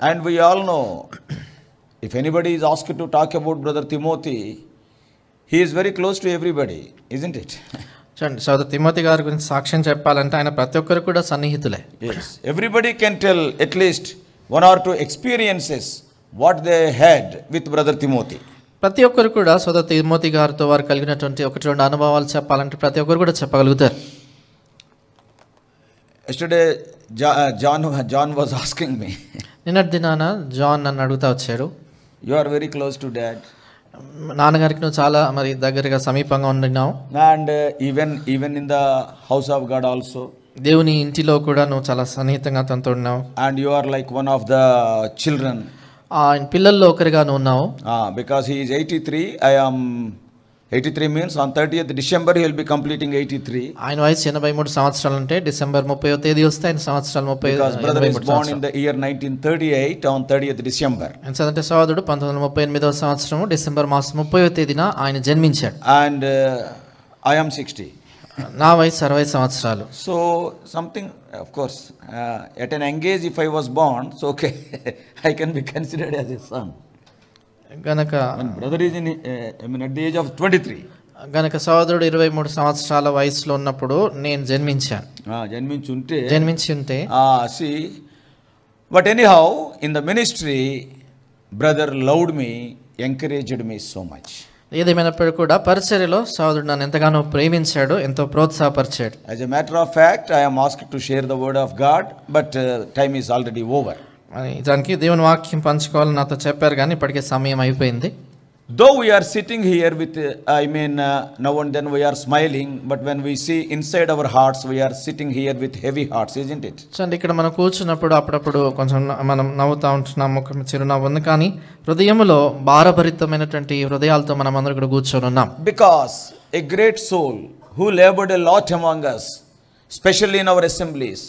And we all know if anybody is ask to talk about brother Timothy he is very close to everybody isn't it చూడండి సోదర్ Timothy గారి గురించి సాక్ష్యం చెప్పాలంటే ఆయన ప్రతి ఒక్కరు కూడా సన్నిహితులే. Everybody can tell at least one or two experiences what they had with brother Timothy ప్రతి ఒక్కరు కూడా సోదర్ తిమోతి గారితో వారు కలిగినటువంటి ఒకటి రెండు అనుభవాలు చెప్పాలంటే ప్రతి ఒక్కరు కూడా చెప్పగలుగుతారు. Yesterday John John was asking me నిన్నటి దినాన జాన్ నన్ను అడుగుతా వచ్చాడు. You are very close to dad నాన్నగారికి నువ్వు చాలా మరి దగ్గరగా సమీపంగా ఉన్నావు and even even in the house of God also దేవుని ఇంటిలో కూడా నువ్వు చాలా సన్నిహితంగా తనతో ఉన్నావు. And you are like one of the children పిల్లల్లో ఒకరిగా నువ్వు ఉన్నావు. Because he is eighty three I am Am 83 means on 30th December he will be completing 83. ఆయన వయసు ఎనభై మూడు సంవత్సరాలు అంటే డిసెంబర్ ముప్పై తేదీ వస్తే ఆయన సంవత్సరాలు ముప్పై Because brother ఎనభై is మూడు born సంవత్సరాలు. in the year 1938 on 30th December. ఎందుకంటే సోదరుడు పంతొమ్మిది వందల ముప్పై ఎనిమిదవ సంవత్సరం డిసెంబర్ మాసం ముప్పై తేదీన ఆయన జన్మించాడు And uh, I am 60. నా వయసు అరవై సంవత్సరాలు So something, of course, uh, at an young age if I was born, so okay, I can be considered as a son. గనక brother is in at the age of twenty three గనక సహోదరుడు ఇరవై మూడు సంవత్సరాల వయసులో ఉన్నప్పుడు నేను జన్మించాను. జన్మించుంటే జన్మించుంటే see but any how in the ministry brother loved me encouraged me so much ఏదేమైనప్పటికీ కూడా పరిచర్యలో సోదరుడు నన్ను ఎంతగానో ప్రేమించాడు ఎంతో ప్రోత్సాహపరిచాడు. As a matter of fact I'm ask to share the word of God but time is already over అని దానికి దేవుని వాక్యం పంచుకోవాలని నాతో చెప్పారు కానీ ఇప్పటికే సమయం అయిపోయింది. Though we're sitting here with I mean now and then we're smiling but when we see inside our hearts we're sitting here with heavy hearts isn't it and ఇక్కడ మనం కూర్చున్నప్పుడు అప్పుడప్పుడు కొంచెం మనం నవ్వుతా ఉంటున్నాం ఒక చిరునవ్వు ఉంది కానీ హృదయంలో భారభరితమైనటువంటి హృదయాలతో మనం అందరూ కూడా కూర్చొని ఉన్నాం. Because a great soul who laboured a lot among us specially in our assemblies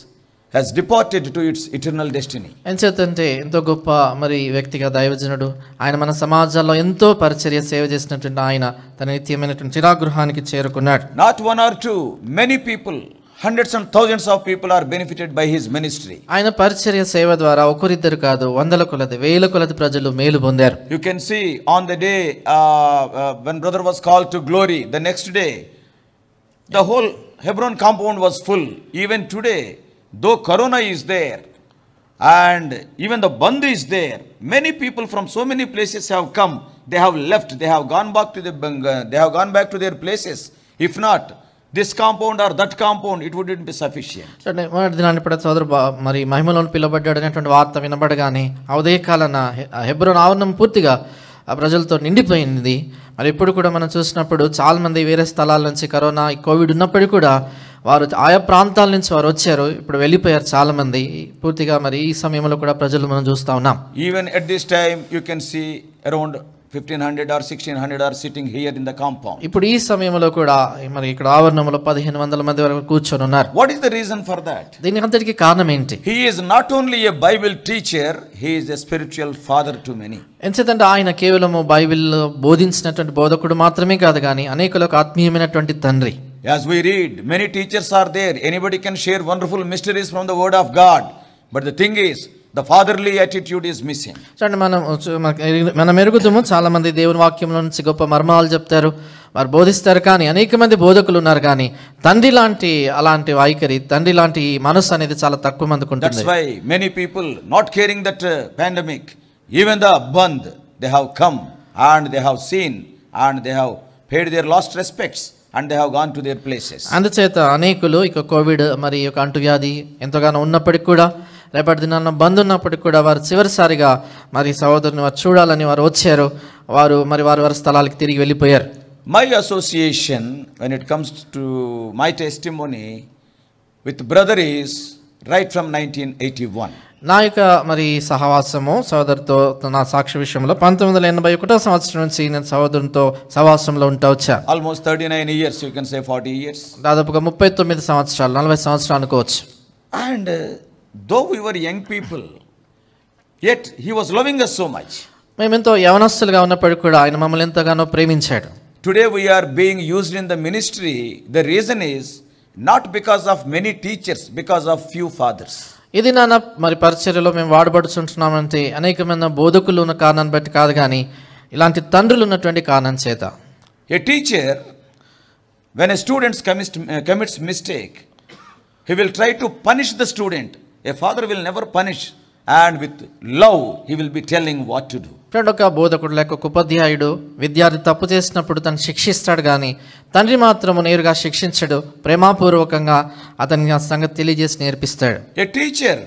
has departed to its eternal destiny. ఎంచేతంటే ఎంతో గొప్ప మరి వ్యక్తిగా దైవజనుడు ఆయన మన సమాజంలో ఎంతో పరిచర్య సేవ చేసినటువంటి ఆయన తన నిత్యమైనటువంటి చిరాగృహానికి చేరుకున్నాడు Not one or two, many people, hundreds and thousands of people are benefited by his ministry. ఆయన పరిచర్య సేవ ద్వారా ఒకరిద్దరు కాదు వందల కొలది వేల కొలది ప్రజలు మేలు పొందారు You can see on the day uh, uh, when brother was called to glory, the next day, the whole Hebron compound was full. Even today, though Corona is there and even the Bandh is there, many people from so many places have come. They have left. They have gone back to the Bang- they have gone back to their places. If not, this compound or that compound, it wouldn't be sufficient. చూడండి మొదటి దినాన్ని ఇప్పుడు సోదరు బా- మరి మహిమలోని పిలువబడ్డాడు అనేటువంటి వార్త వినబడగానే ఆ ఉదయకాలన హె- ఆ హెబ్రోన్ ఆవరణం పూర్తిగా ఆ ప్రజలతో నిండిపోయింది మరి ఇప్పుడు కూడా మనం చూసినప్పుడు చాలా మంది వేరే స్థలాల నుంచి కరోనా ఈ కోవిడ్ ఉన్నప్పటికీ కూడా వారు ఆయా ప్రాంతాల నుంచి వారు వచ్చారు ఇప్పుడు వెళ్ళిపోయారు చాలా మంది పూర్తిగా మరి ఈ సమయంలో కూడా ప్రజలు మనం చూస్తా ఉన్నాం Even at this time, you can see around 1500 or 1600 are sitting here in the compound. ఇప్పుడు ఈ సమయంలో కూడా మరి ఇక్కడ ఆవరణంలో పదిహేను వందల మంది వరకు కూర్చొని ఉన్నారు What is the reason for that? దీనికి అంతటికీ కారణం ఏంటి He is not only a Bible teacher, he is a spiritual father to many. ఎంచేతంటే ఆయన కేవలము బైబిల్ బోధించినటువంటి బోధకుడు మాత్రమే కాదు కానీ అనేకులకు ఆత్మీయమైనటువంటి తండ్రి as we read many teachers are there anybody can share wonderful mysteries from the word of God but the thing is the fatherly attitude is missing చూడండి మనం మనం మెరుగుతాము చాలా మంది దేవుని వాక్యంలో నుంచి గొప్ప మర్మాలు చెప్తారు. వారు బోధిస్తారు కానీ అనేక మంది బోధకులు ఉన్నారు కానీ తండ్రి లాంటి అలాంటి వైఖరి తండ్రి లాంటి మనసు అనేది చాలా తక్కువ మంది ఉంటుంది. Why many people not caring that pandemic even the bandh they have come and they have seen and they have paid their last respects and they have gone to their places. అందుచేత అనేకులు ఇక Covid మరి యొక్క అంటువ్యాధి ఎంతగానో ఉన్నప్పటికీ కూడా రేపటి దినాన్న బంద్ ఉన్నప్పటికీ కూడా వారు చివరిసారిగా మరి సహోదరుని వారు చూడాలని వారు వచ్చారు వారు మరి వారి వారి స్థలాలకి తిరిగి వెళ్ళిపోయారు My association, when it comes to my testimony with right from nineteen eighty one నా యొక్క మరి సహవాసము సహోదరుతో నా సాక్షి విషయంలో పంతొమ్మిది వందల ఎనభై ఒకటో సంవత్సరం నుంచి నేను సహోదరుతో సహవాసంలో ఉంటా వచ్చా. Almost thirty nine years you can say forty years దాదాపుగా ముప్పై తొమ్మిది సంవత్సరాలు నలభై సంవత్సరాలు అనుకోవచ్చు. And though your young people at he was loving us so much మేమెంతో ఎంతో యవనస్తులుగా ఉన్నప్పటికీ కూడా ఆయన మమ్మల్ని ఎంతగానో ప్రేమించాడు. Today we're being used in the ministry the reason is not because of many teachers because of few fathers ఇది నాన్న మరి పరిచర్యలో మేము వాడబడుచుంటున్నామంటే అనేకమైన బోధకులు ఉన్న కారణాన్ని బట్టి కాదు కానీ ఇలాంటి తండ్రులు ఉన్నటువంటి కారణం చేత. A teacher when a students commit commits mistake he will try to punish the student a father will never punish and with love he will be telling what to do do. చూడండి ఒక బోధకుడు లేక ఒక ఉపాధ్యాయుడు విద్యార్థి తప్పు చేసినప్పుడు తను శిక్షిస్తాడు కానీ తండ్రి మాత్రము నేరుగా శిక్షించడు ప్రేమాపూర్వకంగా అతనికి ఆ సంగతి తెలియజేసి నేర్పిస్తాడు a teacher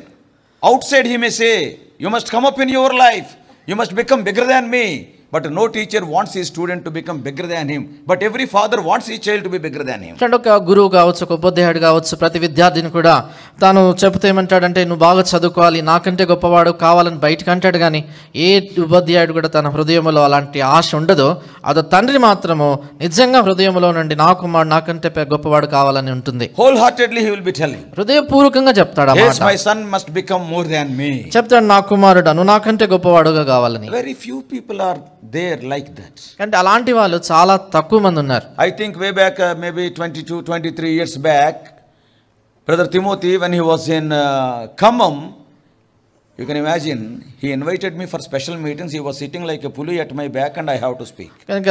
outside he mess a you must come up in your life you must become bigger than me No teacher wants his student to become bigger than him. But every father wants his child to be bigger than him. చూడండి ఒక గురువు కావచ్చు ఒక ఉపాధ్యాయుడు కావచ్చు ప్రతి విద్యార్థిని కూడా తాను చెబితే ఏమంటాడంటే నువ్వు బాగా చదువుకోవాలి నాకంటే గొప్పవాడు కావాలని బయటకు అంటాడు కానీ ఏ ఉపాధ్యాయుడు కూడా తన హృదయంలో అలాంటి ఆశ ఉండదో అది తండ్రి మాత్రము నిజంగా హృదయంలో నుండి నా కుమారుడు నాకంటే గొప్పవాడు కావాలని ఉంటుంది Wholeheartedly, he will be telling, హృదయపూర్వకంగా చెప్తాడు my son must become more than me. చెప్తాడు నా కుమారుడు నువ్వు నాకంటే గొప్పవాడుగా కావాలని Very few people are there like that. అంటే అలాంటి వాళ్ళు చాలా తక్కువ మంది ఉన్నారు I think way back, uh, maybe 22, 23 years back, Brother Timothy, when he was in uh, Khammam, you can imagine, he invited me for special meetings. He was sitting like a pulley at my back, and I have to speak. కనుక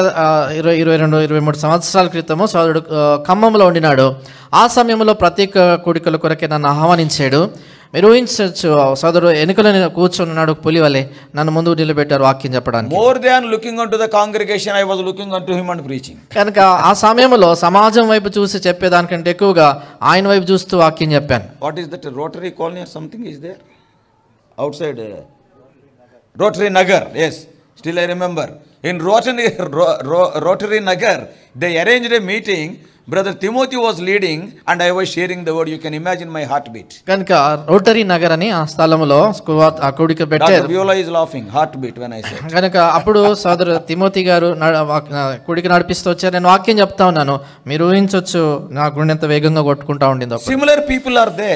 ఇరవై ఇరవై రెండు ఇరవై మూడు సంవత్సరాల క్రితము సోదరుడు ఖమ్మంలో ఉండినాడు ఆ సమయంలో ప్రత్యేక కూడికల కొరకే నన్ను ఆహ్వానించాడు మెరుగించచ్చు సోదరు ఎన్నికల కూర్చున్నాడు పులి వలె నన్ను ముందు నిలబెట్టారు వాక్యం చెప్పడానికి. More than looking unto the congregation I was looking unto him and కనుక ఆ సమయంలో సమాజం వైపు చూసి చెప్పేదానికంటే ఎక్కువగా ఆయన వైపు చూస్తూ వాక్యం చెప్పాను. What is that Rotary colony something is there outside Rotary Nagar yes still I remember in Rotary Rotary Nagar they arranged a meeting brother Timothy was leading and I was sharing the word you can imagine my heart beat కనుక rotary Nagar అని ఆ స్థలంలో కొడుక పెట్టారు. వ్యూలా laughing heart beat when I కనుక అప్పుడు సోదర్ Timothy గారు కుడికి నడిపిస్తూ వచ్చారు. నేను వాక్యం చెప్తా ఉన్నాను. మీరు ఊహించవచ్చు నా గుండె ఎంత వేగంగా కొట్టుకుంటా ఉండిందో సిమిలర్ పీపుల్ ఆర్ దే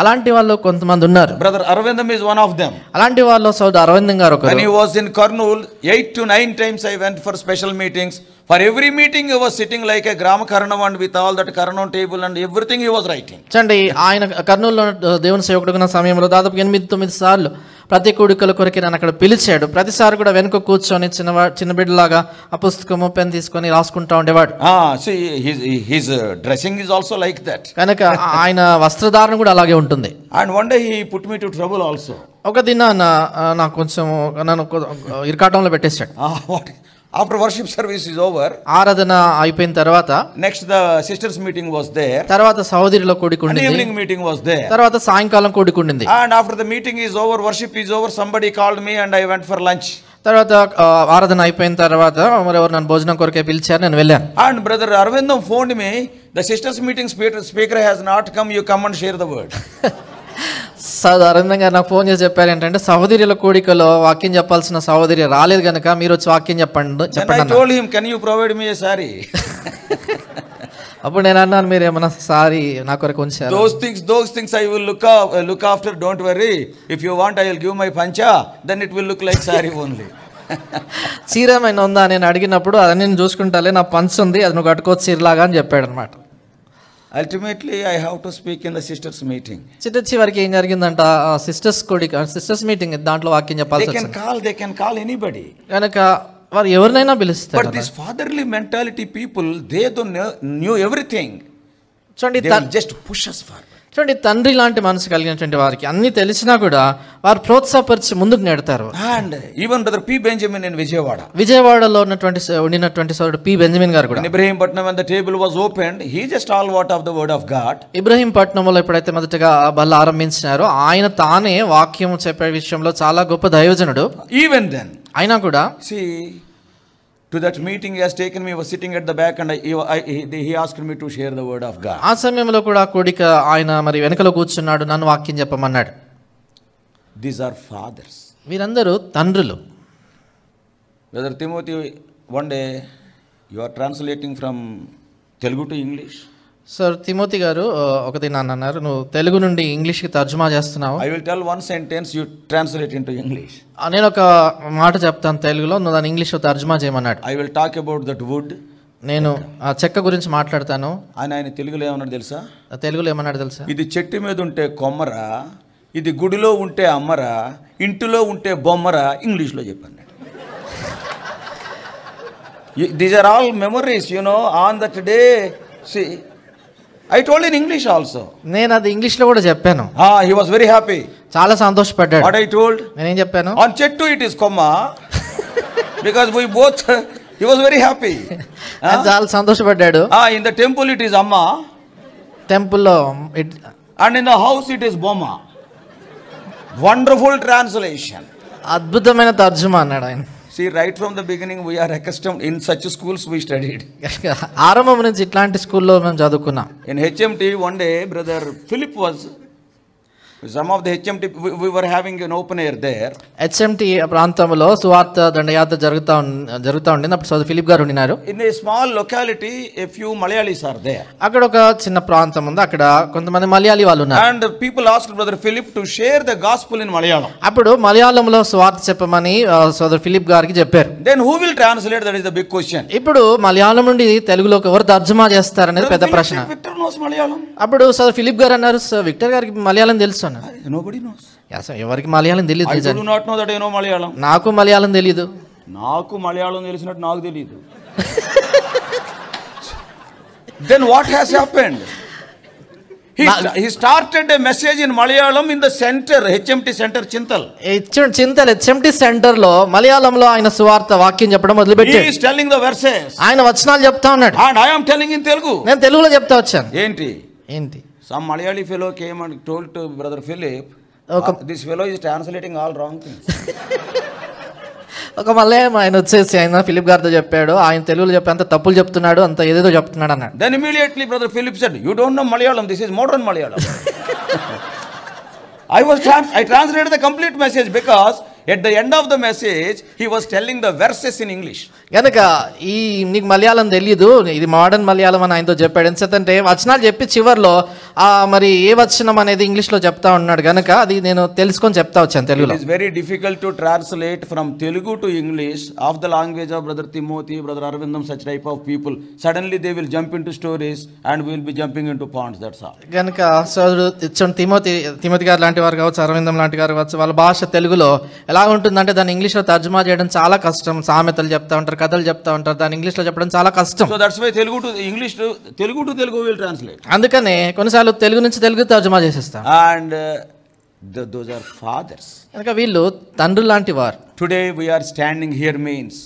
అలాంటి వాళ్ళు కొంతమంది ఉన్నారు. Brother Aravindam is one of them అలాంటి వాళ్ళు సోదర్ అరవిందం గారు ఒక in Kurnool eight to nine times I went for special meetings for every meeting your sitting like a grama karanam and with all that karanam table and everything you was writing చండి ఆయన కర్నూలులో దేవుని సేవకుడుకున్న సమయంలో దాదాపు ఎనిమిది తొమ్మిది సార్లు ప్రతి కూడికల కొరకి నన్ను అక్కడ పిలిచాడు. ప్రతిసారి కూడా వెనుక కూర్చొని చిన్న చిన్న బిడ్డలాగా ఆ పుస్తకము పెన్ తీసుకొని రాసుకుంటా ఉండేవాడు. His dressing is also like that కనుక ఆయన వస్త్రధారణ కూడా అలాగే ఉంటుంది. And one day he put me to trouble also ఒక దిన నా నాకు కొంచెం నన్ను ఇరకాటంలో పెట్టేశాడు. Ah? After worship service is over, ఆరాధన అయిపోయిన తర్వాత next the sisters meeting was there, తర్వాత సహోదరిలో కూడికుండింది evening meeting was there. తర్వాత సాయంకాలం కూడికుండింది And after the meeting is over, worship is over, somebody called me and I went for lunch. తర్వాత ఆరాధన అయిపోయిన తర్వాత మరి ఎవరు నన్ను భోజనం కొరకే పిలిచారు నేను వెళ్ళాను And brother Arvindam phoned me, the sisters meeting speaker, speaker has not come, you come and share the word. సాధారణంగా నాకు ఫోన్ చేసి చెప్పారు ఏంటంటే సహోదరుల కూడికలో వాక్యం చెప్పాల్సిన సహోదరి రాలేదు కనుక మీరు వచ్చి వాక్యం చెప్పండి చెప్పండి you provide me a sari? అప్పుడు నేను అన్నాను మీరు ఏమన్నా సారీ నా కొరకు ఉంచారు those things I will look, up, uh, look after, don't worry. If you want, I will give my pancha, then it will look like sari only. చీర ఏమైనా ఉందా నేను అడిగినప్పుడు అది నేను చూసుకుంటాలే నా పంచ్ ఉంది అది నువ్వు కట్టుకోవచ్చు చీరలాగా అని చెప్పాడు అనమాట ultimately I have to speak in the sisters meeting చిట్ట వరకు ఏం జరిగిందంట? సిస్టర్స్ కొడి సిస్టర్స్ మీటింగ్ దాంట్లో వాక్యం చెప్పాలి they can call they can call anybody కనుక వారు ఎవరినైనా పిలుస్తారు but this fatherly mentality people they though knew everything చూడండి జస్ట్ పుష్ అస్ ఫార్వర్డ్ చూడండి తండ్రి లాంటి మనసు కలిగినటువంటి వారికి అన్ని తెలిసినా కూడా వారు ప్రోత్సాహపరిచి ముందుకు నెడతారు And even Brother P. Benjamin in Vijayawada. విజయవాడలో ఉన్నటువంటి స- ఉండినటువంటి సోదరుడు పి బెంజమిన్ గారు కూడా In Ibrahim Patnam, when the table was opened, he just all what of the word of God. Ibrahim పట్నంలో ఎప్పుడైతే మొదటగా బల్ల ఆరంభించినారో ఆయన తానే వాక్యం చెప్పే విషయంలో చాలా గొప్ప దైవజనుడు Even then, అయినా కూడా see, to that meeting has taken me was sitting at the back and I he asked me to share the word ఆఫ్గా ఆ సమయంలో కూడా కొడిక ఆయన మరి వెనకలో కూర్చున్నాడు నన్ను వాక్యం చెప్పమన్నాడు. దీస్ ఆర్ ఫాదర్స్ వీరందరూ తండ్రులు. Whether Timothy one day you are translating from Telugu to English sir Timothy గారు ఆ, ఒకటి నన్ను అన్నారు. నువ్వు తెలుగు నుండి ఇంగ్లీష్కి తర్జుమా చేస్తున్నావు. I will tell one sentence, you translate into English. ఆ, నేను ఒక మాట చెప్తాను తెలుగులో నువ్వు దాన్ని ఇంగ్లీష్లో తర్జుమా చేయమన్నాడు. I will talk about that wood. నేను ఆ చెక్క గురించి మాట్లాడతాను. ఆయన ఆయన తెలుగులో ఏమన్నాడు తెలుసా? తెలుగులో ఏమన్నాడు తెలుసా? ఇది చెట్టు మీద ఉంటే కొమ్మర ఇది గుడిలో ఉంటే అమ్మరా ఇంటిలో ఉంటే బొమ్మరా ఇంగ్లీష్లో చెప్పాను these are all memories you know on that day see I told in English also నేను అది ఇంగ్లీష్లో కూడా చెప్పాను. హీ వాస్ వెరీ హ్యాపీ చాలా సంతోషపడ్డాడు. వాట్ ఐ టోల్డ్ నేనేం చెప్పాను? ఆన్ చెట్టు it is comma because we both he was very happy చాలా సంతోషపడ్డాడు. In the temple it is అమ్మ టెంపుల్లో it- and in the house it is బొమ్మ వండర్ఫుల్ ట్రాన్స్లేషన్ అద్భుతమైన తర్జుమా అన్నాడు ఆయన. See right from the beginning we're accustom in such schools we studied ఆరంభం నుంచి ఇట్లాంటి స్కూల్లో మేము చదువుకున్నాం. In HMT one day brother Philip was some of the HMT, we, we were having an open air there. HMT ప్రాంతంలో సువార్త దండయాత్ర జరుగుతూ జరుగుతూ ఉండింది అప్పుడు సోదరు ఫిలిప్ గారు ఉన్నారు In a small locality, a few Malayalis are there. అక్కడ ఒక చిన్న ప్రాంతం ఉంది అక్కడ కొంతమంది మలయాళీ వాళ్ళు ఉన్నారు And people asked brother Philip to share the gospel in Malayalam. అప్పుడు మలయాళంలో సువార్త చెప్పమని సోదరు ఫిలిప్ గారికి చెప్పారు Then who will translate? That is the big question. ఇప్పుడు మలయాళం నుండి తెలుగులోకి ఎవరు తర్జుమా చేస్తారనేది పెద్ద ప్రశ్న knows Malayalam. అప్పుడు సోదరు ఫిలిప్ గారు అన్నారు "సార్, విక్టర్ గారికి మలయాళం తెలుసు ఎవరికి మలయాళం తెలియదు not no that I Malayalam నాకు మలయాళం తెలియదు నాకు మలయాళం తెలిసినట్టు నాకు తెలియదు then what has happened he started a message in Malayalam in the centre HMT centre Chintal HM Chintal HMT సెంటర్లో మలయాళంలో ఆయన స్వార్థ వాక్యం చెప్పడం మొదలుపెట్టి హీ ఆయన వచనాలు చెప్తా ఉన్నాడు. ఇన్ తెలుగు నేను తెలుగులో చెప్తా వచ్చాను. ఏంటి? ఏంటి? Some Malayali fellow came and told to brother Philip this fellow is translating all wrong things ఒక మళ్ళీ ఆయన వచ్చేసి ఆయన ఫిలిప్ గారితో చెప్పాడు ఆయన తెలుగులో చెప్పి అంత తప్పులు చెప్తున్నాడు అంత ఏదేదో చెప్తున్నాడు అన్నాడు. Then brother Philip said you don't know Malayalam this is modern Malayalam I was I translate the complete message because at the end of the message he was telling the verses in English కనుక ఈ నీకు మలయాళం తెలియదు ఇది modern Malayalam అని ఆయనతో చెప్పాడు. ఎందుకంటే వచనాలు చెప్పి చివరిలో మరి ఏ వచనం అనేది ఇంగ్లీష్లో చెప్తా ఉన్నాడు. కనుక అది నేను తెలుసుకొని చెప్తా వచ్చాను తెలుగులో. Very difficult to translate from Telugu to English of the language of brother Timothy brother Aravindam such type of people suddenly they will jump into stories and will be jumping into points that's all కనుక so Timothy Timothy గారు లాంటి వారు కావచ్చు అరవిందం లాంటి గారు కావచ్చు వాళ్ళ భాష తెలుగులో ఎలా ఉంటుందంటే దాన్ని ఇంగ్లీష్లో తర్జుమా చేయడం చాలా కష్టం. సామెతలు చెప్తా ఉంటారు కథలు చెప్తా ఉంటారు దాన్ని ఇంగ్లీష్లో చెప్పడం చాలా కష్టం. తెలుగు తెలుగు ట్రాన్స్లేట్ అందుకనే కొన్నిసార్లు తెలుగు నుంచి తెలుగు తర్జుమా చేసేస్తా. అండ్ ఫాదర్స్ వీళ్ళు తండ్రి లాంటి వారు today we're standing here means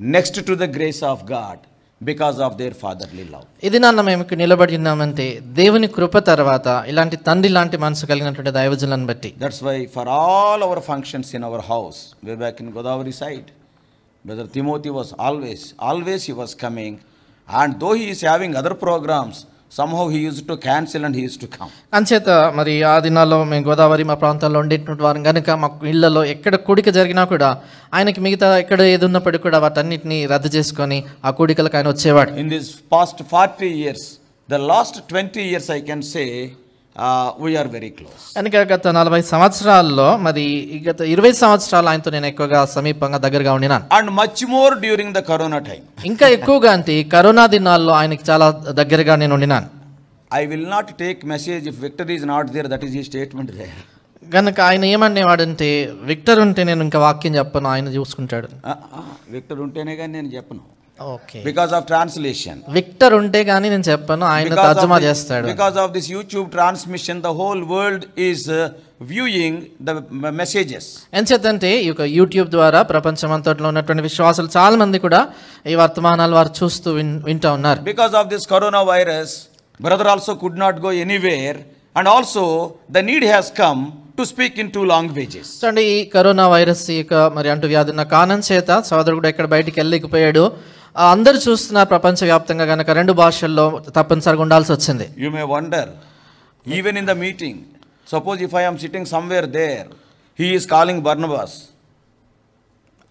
next to the grace of God because of their fatherly love ఇది నాన్న మేము ఇక్కడ నిలబడినామంటే దేవుని కృప తర్వాత ఇలాంటి తండ్రి లాంటి మనసు కలిగినటువంటి దైవజులను బట్టి. That's why for all our functions in our house way back in Godavari side brother Timothy was always always he was coming and though he is having other programmes somehow he used to cancel and he used to come. అంచేత మరి ఆ దినాల్లో మేము గోదావరి మా ప్రాంతాల్లో ఉండేటువంటి వారం కనుక మా ఇళ్ళలో ఎక్కడ కూడిక జరిగినా కూడా ఆయనకి మిగతా ఎక్కడ ఏది ఉన్నప్పటికీ కూడా వాటన్నిటిని రద్దు చేసుకొని ఆ కూడికలకు ఆయన వచ్చేవాడు In these past 40 years, the last 20 years I can say, uh, are very close. కనుక గత నలభై సంవత్సరాల్లో మరి ఈ గత ఇరవై సంవత్సరాలు ఆయనతో నేను ఎక్కువగా సమీపంగా దగ్గరగా ఉండినాను And much more during the corona time. ఇంకా ఎక్కువగా అంటే ఈ కరోనా దినాల్లో ఆయనకి చాలా దగ్గరగా నేను ఉండినాను I will not take message if Victor is not there, that is his statement there. కనుక ఆయన ఏమనేవాడంటే విక్టర్ ఉంటే నేను ఇంకా వాక్యం చెప్పను ఆయన చూసుకుంటాడు Uh, uh, Victor ఉంటేనే కానీ నేను చెప్పను బికాస్ ఆఫ్ ట్రాన్స్లేషన్ విక్టర్ ఉంటే కానీ నేను చెప్పాను ఆయన తర్జుమా చేస్తాడు. Because of this YouTube transmission the whole world is viewing the messages ఎంచేతంటే ఈ యొక్క యూట్యూబ్ ద్వారా ప్రపంచం అంతటిలో ఉన్నటువంటి విశ్వాసాలు చాలా మంది కూడా ఈ వర్తమానాలు వారు చూస్తూ వింటూ ఉన్నారు. Because of this corona virus brother also could not go anywhere and also the need has come to speak in two languages చూడండి ఈ కరోనా వైరస్ ఈ యొక్క మరి అంటూ వ్యాధి ఉన్న కారణం చేత సోదరుడు కూడా ఇక్కడ బయటికి వెళ్ళలేకపోయాడు. అందరు చూస్తున్న ప్రపంచవ్యాప్తంగా గనక రెండు భాషల్లో తప్పనిసరిగా ఉండాల్సి వచ్చింది. You may wonder even in the meeting suppose if I'm sitting somewhere there he is calling Barnabas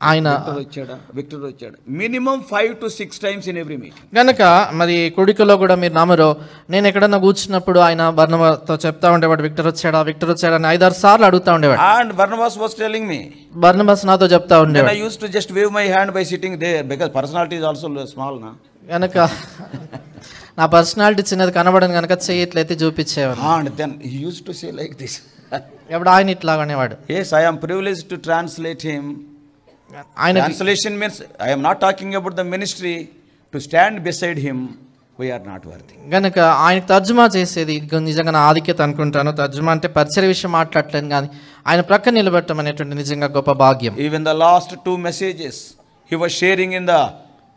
ఆయన వచ్చాడా? Victor వచ్చాడా. Minimum five to six times in every meeting కనుక మరి కుడికలో కూడా మీరు నమ్మరు. నేను ఎక్కడన్నా కూర్చున్నప్పుడు ఆయన బర్ణమతో చెప్తా ఉండేవాడు విక్టర్ వచ్చాడా? విక్టర్ వచ్చాడా? అని ఐదారు సార్లు అడుగుతా ఉండేవాడు. And Barnabas was telling me Barnabas నాతో చెప్తా ఉండేవాడు. Used to just wave my hand by sitting there because personality is also small, na. కనుక నా పర్సనాలిటీ చిన్నది కనబడను కనుక చేయట్లయితే చూపించేవాడు. Then he used to say like this. ఎప్పుడు ఆయన ఇట్లా అనేవాడు yes, I am privileged to translate him. ఆయన consolation means I'm not talking about the ministry to stand beside him we're not worthy కనుక ఆయన తర్జుమా చేసేది నిజంగా నా ఆధిక్యత అనుకుంటాను. తర్జుమా అంటే పరిచయ విషయం మాట్లాడలేను కానీ ఆయన ప్రక్క నిలబెట్టడం అనేటువంటి నిజంగా గొప్ప భాగ్యం. Even the last two messages he was sharing in the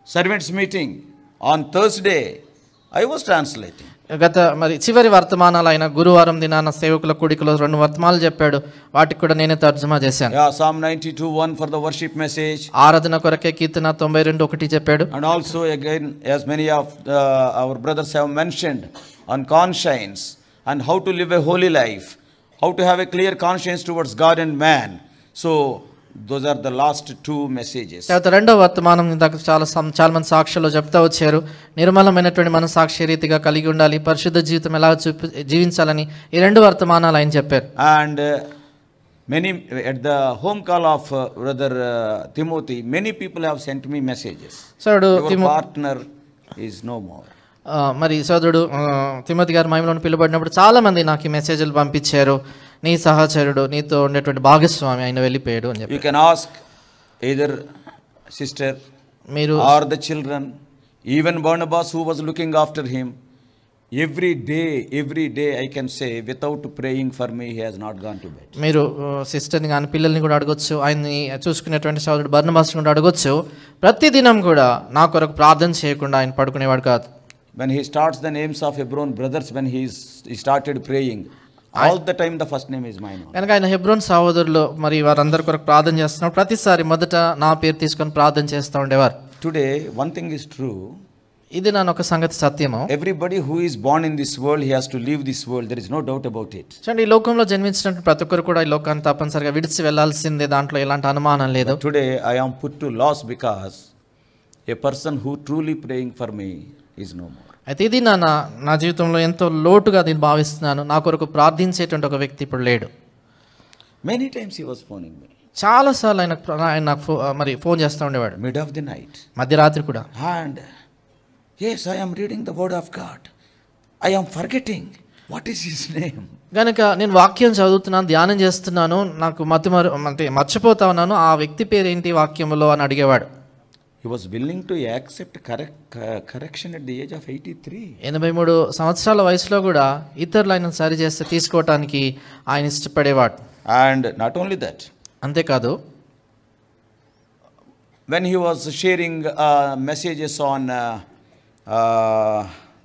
servants meeting on Thursday I was translating గత మరి చివరి వర్తమానాలు ఆయన గురువారం దినాన సేవకుల కూడికలో రెండు వర్తమానాలు చెప్పాడు. వాటికి కూడా నేనే తర్జుమా చేశాను. Psalm ninety two one for the worship message ఆరాధన కొరకే కీర్తన తొంభై రెండు ఒకటి చెప్పాడు. And also again as many of our brothers have mentioned on conscience and how to live a holy life how to have a clear conscience towards God and man so Those are the last two messages. తర్వాత రెండో వర్తమానం ఇందాక చాలా చాలా మంది సాక్షులు చెప్తా వచ్చారు నిర్మలమైనటువంటి మన సాక్షి రీతిగా కలిగి ఉండాలి పరిశుద్ధ జీవితం ఎలా చూపి జీవించాలని ఈ రెండు వర్తమానాలు ఆయన చెప్పారు And uh, many, at the home call of uh, Brother uh, Timothy, many people have sent me messages. సోదరుడు Your తిమో partner is no more. ఆ, మరి సోదరుడు తిమోతి గారు మహిమలను పిలువబడినప్పుడు చాలా మంది నాకు ఈ మెసేజ్లు పంపించారు నీ సహచరుడు నీతో ఉండేటువంటి భాగస్వామి ఆయన వెళ్ళిపోయాడు అని you can ask either sister మీరు are the children even Barnabas who was looking after him every day every day I can say without praying for me he has not gone to bed మీరు సిస్టర్ని కానీ పిల్లల్ని కూడా అడగచ్చు ఆయన్ని చూసుకునేటువంటి సోదరుడు Barnabas కూడా అడగొచ్చు. ప్రతి దినం కూడా నా కొరకు ప్రార్థన చేయకుండా ఆయన పడుకునేవాడు కాదు. When he starts the names of Hebron brothers when he started praying all the time the first name is mine కనుక ఆయన హెబ్రోన్ సహోదరులు మరి వారందరి కొరకు ప్రార్థన చేస్తున్నారు ప్రతిసారి మొదట నా పేరు తీసుకొని ప్రార్థన చేస్తూ ఉండేవారు. Today one thing is true ఇది నన్ను ఒక సంగతి సత్యం everybody who is born in this world he has to leave this world there is no doubt about it చూడండి ఈ లోకంలో జన్మించినట్టు ప్రతి ఒక్కరు కూడా ఈ లోకాన్ని తప్పనిసరిగా విడిచి వెళ్ళాల్సిందే దాంట్లో ఎలాంటి అనుమానం లేదు. Today I am put to loss because a person who truly praying for me is no more అయితే ఇది నా నా- జీవితంలో ఎంతో లోటుగా నేను భావిస్తున్నాను నా కొరకు ప్రార్థించేటువంటి ఒక వ్యక్తి ఇప్పుడు లేడు Many times he was phoning me, చాలాసార్లు ఆయన ఆయన నాకు మరి ఫోన్ చేస్తూ ఉండేవాడు mid of the night. మధ్యరాత్రి కూడా I am reading the word of God. I am forgetting what is his name. కనుక నేను వాక్యం చదువుతున్నాను ధ్యానం చేస్తున్నాను నాకు మతి మరు అంటే మర్చిపోతా ఉన్నాను ఆ వ్యక్తి పేరేంటి వాక్యంలో అని అడిగేవాడు he was willing to accept correct correction at the age of eighty three ఎనభై మూడు సంవత్సరాల వయసులో కూడా ఇతరులు ఆయన సరి చేస్తే తీసుకోవటానికి ఆయన ఇష్టపడేవాడు. అండ్ నాట్ ఓన్లీ దట్ అంతేకాదు when he was sharing messages on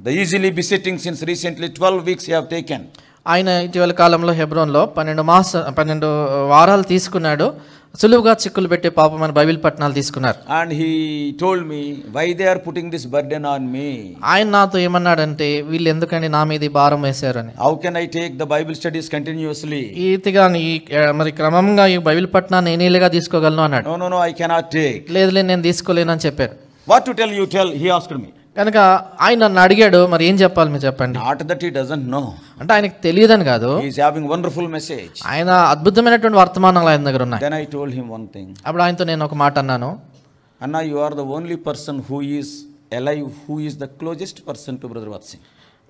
the easily visiting since recently twelve weeks you have taken ఆయన ఇటీవల కాలంలో హెబ్రోన్లో పన్నెండు మాస పన్నెండు వారాలు తీసుకున్నాడు. సులువుగా చిక్కులు పెట్టే పాపం అని బైబిల్ పట్టణాలు తీసుకున్నారు. And he told me why they are putting this burden on me ఆయన నాతో ఏమన్నాడంటే వీళ్ళు ఎందుకని నా మీద భారం వేశారని? How can I take the Bible studies continuously ఈతిగా మరి క్రమంగా ఈ బైబిల్ పట్టణాన్ని నేను ఇల్లుగా తీసుకోగలను అన్నాడు. No no I cannot take లేదు లేదు నేను తీసుకోలేనని చెప్పారు. What to tell you tell he asked me కనుక ఆయన నన్ను అడిగాడు మరి ఏం చెప్పాలి మీరు చెప్పండి Not that he doesn't know. అంటే ఆయనకు తెలియదని కాదు is having wonderful message. ఆయన అద్భుతమైనటువంటి వర్తమానాలు ఆయన దగ్గర ఉన్నాయి Then I told him one thing. అప్పుడు ఆయనతో నేను ఒక మాట అన్నాను Anna, you are the only person who is alive, who is the closest person to Brother Vatsing.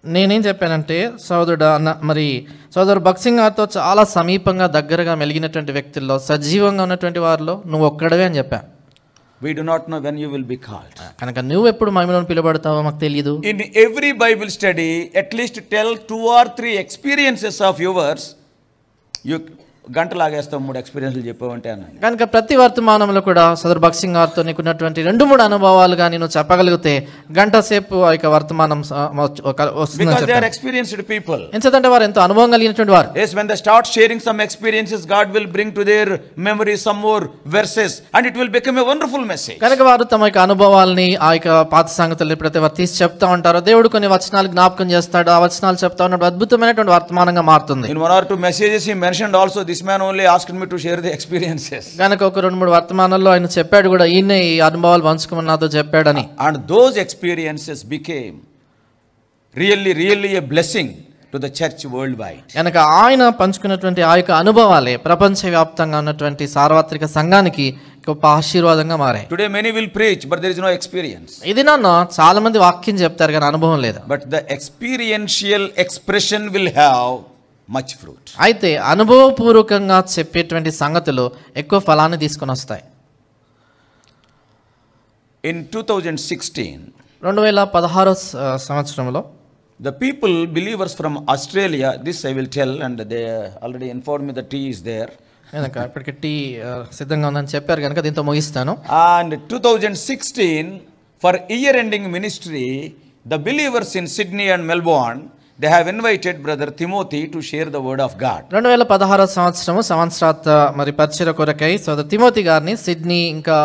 నేనేం చెప్పానంటే సోదరుడు అన్న మరి సోదరుడు భక్సింగ్ గారితో చాలా సమీపంగా దగ్గరగా మెలిగినటువంటి వ్యక్తుల్లో సజీవంగా ఉన్నటువంటి వారిలో నువ్వు ఒక్కడవే అని చెప్పా We do not know when you will be called. కనుక నువ్వు ఎప్పుడు మహిమలో పిలువబడతావో మాకు తెలియదు In every Bible study, at least tell two or three experiences of yours. You గంట లాగేస్తావు మూడు ఎక్స్పీరియన్స్లు చెప్పావంటే అన్నాను. కనుక ప్రతి వర్తమానంలో కూడా సదరు భక్సింగ్ గారితో నీకున్నటువంటి రెండు మూడు అనుభవాలు కానీ నువ్వు చెప్పగలిగితే గంట సేపు ఆ యొక్క వర్తమానం experienced people. ఎందుకంటే వారు ఎంతో అనుభవం కలిగినటువంటి వారు. Yes, when they start sharing some experiences, God will bring to their memory some more verses and it will become a wonderful message. కనుక వారు తమ యొక్క అనుభవాల్ని ఆ యొక్క పాత సంగతులు ఎప్పుడైతే వారు తీసి చెప్తా ఉంటారో దేవుడు కొన్ని వచనాలు జ్ఞాపకం చేస్తాడు. ఆ వచనాలు చెప్తా ఉన్నప్పుడు అద్భుతమైనటువంటి వర్తమానంగా మారుతుంది. In one or two messages, he mentioned also, man only ask me to share the experiences గనక ఒక రెండు మూడు వర్తమానాల్లో ఆయన చెప్పాడు కూడా ఇన్న ఈ అనుభవాలు పంచుకుని నాతో చెప్పాడని. And those experiences became really really a blessing to the church world by గనక ఆయన పంచుకున్నటువంటి ఆయొక్క అనుభవాలే ప్రపంచవ్యాప్తంగా ఉన్నటువంటి సార్వత్రిక సంఘానికి గొప్ప ఆశీర్వాదంగా మారే today many will preach but there is no experience ఇది నన్ను చాలా మంది వాక్యం చెప్తారు కానీ అనుభవం లేదు. But the experiential expression will have much fruit అయితే అనుభవపూర్వకంగా చెప్పేటువంటి సంగతిలో ఎక్కువ ఫలాన్ని తీసుకుని వస్తాయి. ఇన్ టూ థౌజండ్ సిక్స్టీన్ రెండు వేల పదహారో సంవత్సరంలో the people believers from Australia this I will tell and they already inform the tea is there ఇప్పటికే టీ సిద్ధంగా ఉందని చెప్పారు కనుక దీంతో ముగిస్తాను. And two thousand sixteen for year ending ministry the believers in Sydney and Melbourne they have invited Brother Timothy to share the word of God. రెండు వేల పదహారో సంవత్సరము సంవత్సరాత్ మరి పరిచయ కొరకై సోదరు తిమోతి గారిని సిడ్నీ ఇంకా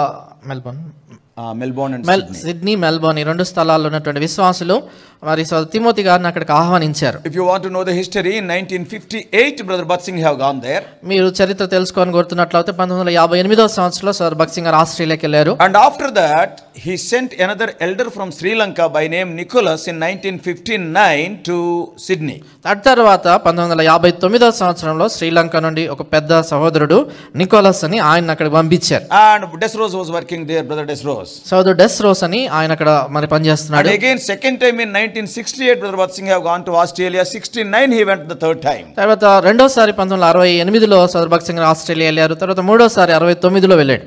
మెల్బోర్న్ Melbourne and మెల్ Sydney. సిడ్నీ మెల్బోర్న్ ఈ రెండు స్థలాల్లో ఉన్నటువంటి విశ్వాసులు మరి తిమోతి గారిని అక్కడికి ఆహ్వానించారు If you want to know the history, in 1958, Brother Batsing have gone there. మీరు చరిత్ర తెలుసుకొని కోరుతున్నట్లయితే పంతొమ్మిది వందల యాభై ఎనిమిదో సంవత్సరంలో సోదరు భక్సింగ్ గారు ఆస్ట్రేలియాకి వెళ్ళారు And after that, he sent another elder from Sri Lanka by name Nicholas in 1959 to Sydney. అటు తర్వాత పంతొమ్మిది వందల యాభై తొమ్మిదో సంవత్సరంలో శ్రీలంక నుండి ఒక పెద్ద సహోదరుడు నికోలస్ అని ఆయన అక్కడ పంపించారు And Desros was working there, Brother Desros. సోదరుడు డెస్ రోస్ అని ఆయన అక్కడ మరి పనిచేస్తున్నాడు again, second time in nineteen sixty eight brother Singh have Australia sixty nine he third time తర్వాత రెండోసారి పంతొమ్మిది అరవై ఎనిమిదిలో సదర్ సింగ్ ఆస్ట్రేలియా వెళ్ళారు. తర్వాత మూడోసారి అరవై తొమ్మిదిలో వెళ్ళాడు.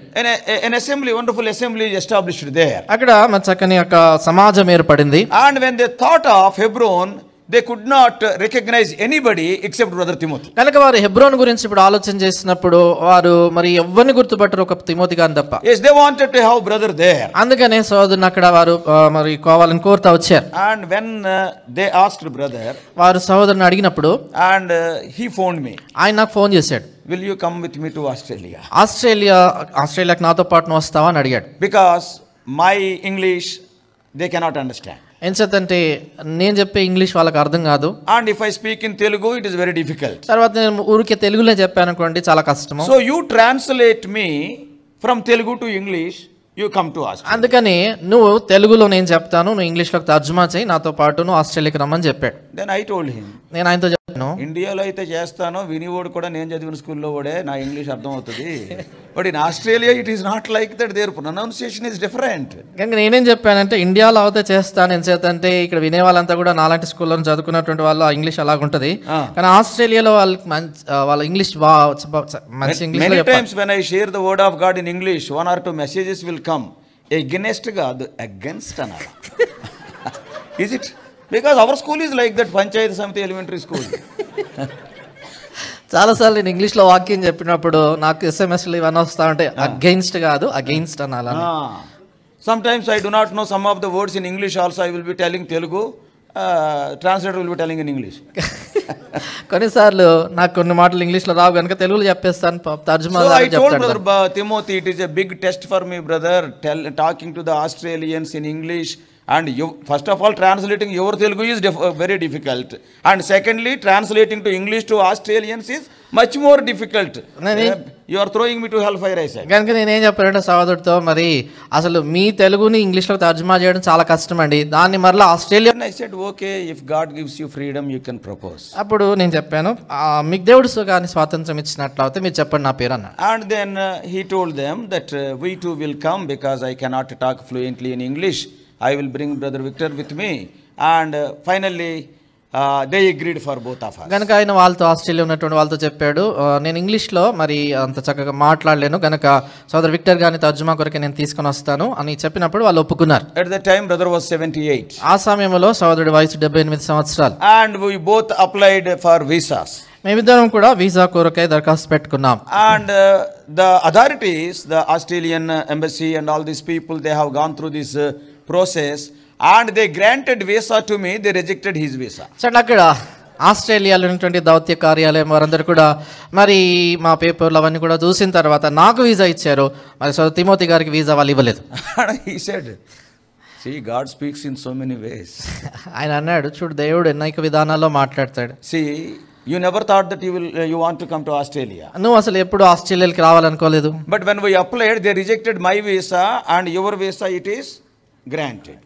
Assembly wonderful assembly established they అక్కడ మన చక్కని సమాజం ఏర్పడింది. And when they of Hebron they could not recognize anybody except brother Timothy కనుక వారు హెబ్రోన్ గురించి ఇప్పుడు ఆలోచన చేసినప్పుడు వారు మరి ఎవరిని గుర్తుపట్టరు ఒక తిమోతి గారిని తప్ప. As they wanted to have brother they అందుకనే సోదరుని అక్కడ వారు మరి కోవాలని కోరుతా వచ్చారు. And when they ask brother వారు సోదరుని అడిగినప్పుడు అండ్ హీ ఫోన్ మీ ఆయన నాకు ఫోన్ చేశాడు. Will you come with me to Australia Australia ఆస్ట్రేలియాకి నాతో పాటు వస్తావా అని అడిగాడు. Because my English they cannot understand ఎంచేతంటే నేను చెప్పే ఇంగ్లీష్ వాళ్ళకి అర్థం కాదు And if I speak in Telugu, it is very difficult. తర్వాత నేను ఊరికే తెలుగులో చెప్పాను అనుకోండి చాలా కష్టము So you translate me from Telugu to English, you come to Australia. అందుకని నువ్వు తెలుగులో నేను చెప్తాను నువ్వు ఇంగ్లీష్లోకి తర్జుమా చేయి నాతో పాటు నువ్వు ఆస్ట్రేలియాకి రమ్మని చెప్పాడు Then I told him, నేను ఆయనతో ఇండియాలో అయితే చేస్తాను వినివాడు కూడా నేను చదివిన స్కూల్లో కూడా నా ఇంగ్లీష్ అర్థం అవుతుంది. But in Australia it is not like that there pronunciation is different కనుక నేనేం చెప్పానంటే ఇండియాలో అయితే చేస్తాను. ఎంచేతంటే ఇక్కడ వినే వాళ్ళంతా కూడా నాలాంటి స్కూల్లో చదువుకున్నటువంటి వాళ్ళు ఇంగ్లీష్ అలాగుంటది. ఆ. కానీ ఆస్ట్రేలియాలో వాళ్ళకి మంచి వాళ్ళ ఇంగ్లీష్ మంచి చెప్పాలి. Times when I share the word of God in English one or two messages will come against కాదు అగెన్స్ట్ అనాలి is it because our school is like that panchayat samiti elementary school చాలాసార్లు నేను ఇంగ్లీష్లో వాక్యం చెప్పినప్పుడు నాకు ఎస్ఎంఎస్లు ఇవన్నీ వస్తా ఉంటాయి అగెయిన్స్ట్ కాదు against అనాలని. Sometimes I do not know some of the words in English also I will be telling Telugu translator will be telling in English కొన్నిసార్లు నాకు కొన్ని మాటలు ఇంగ్లీష్లో రావు కనుక తెలుగులో చెప్పేస్తాను తర్జుమా So I లాగా told చెప్తాడు brother Ba- Timothy, it is a big test for me, brother. And you first of all translating your Telugu is very difficult and secondly translating to English to Australians is much more difficult you're throwing me to help fire ice కనుక నేనేం చెప్పానంటే సోదరుడితో మరి అసలు మీ తెలుగుని ఇంగ్లీష్లో తర్జుమా చేయడం చాలా కష్టం అండి దాన్ని మరలా Australia I said okay if God gives you freedom you can propose అప్పుడు నేను చెప్పాను మీకు దేవుడు గారిని స్వాతంత్రం ఇచ్చినట్లయితే మీరు చెప్పండి నా పేరు అన్న and then he told them that we two will come because I cannot talk fluently in English I will bring brother Victor with me and finally they agreed for both of కనుక ఆయన వాళ్ళతో Australia ఉన్నటువంటి వాళ్ళతో చెప్పాడు నేను ఇంగ్లీష్లో మరి అంత చక్కగా మాట్లాడలేను. కనుక సోదర్ విక్టర్ గారిని తర్జుమా కొరకే నేను తీసుకొని వస్తాను అని చెప్పినప్పుడు వాళ్ళు ఒప్పుకున్నారు. At the time brother was seventy eight ఆ సమయంలో సోదరుడి వయసు డెబ్బై ఎనిమిది సంవత్సరాలు. And we both applied for visas మేమిద్దరం కూడా వీసా కోరకై దరఖాస్తు పెట్టుకున్నాం. And the authorities the Australian embassy and all these people they have gone through this process. And they granted visa to me, they rejected his visa. చూడండి అక్కడ ఆస్ట్రేలియాలో ఉన్నటువంటి దౌత్య కార్యాలయం వారందరూ కూడా మరి మా పేపర్లు అవన్నీ కూడా చూసిన తర్వాత నాకు వీసా ఇచ్చారు మరి సో తిమోతి గారికి వీసా వాళ్ళు ఇవ్వలేదు he said, See, God speaks in so many ways. ఆయన అన్నాడు చూడు దేవుడు అనేక విధానాల్లో మాట్లాడతాడు See, you never thought that you will uh, you want to come to Australia. నువ్వు అసలు ఎప్పుడు ఆస్ట్రేలియాకి రావాలనుకోలేదు But when we applied, they rejected my visa and your visa it is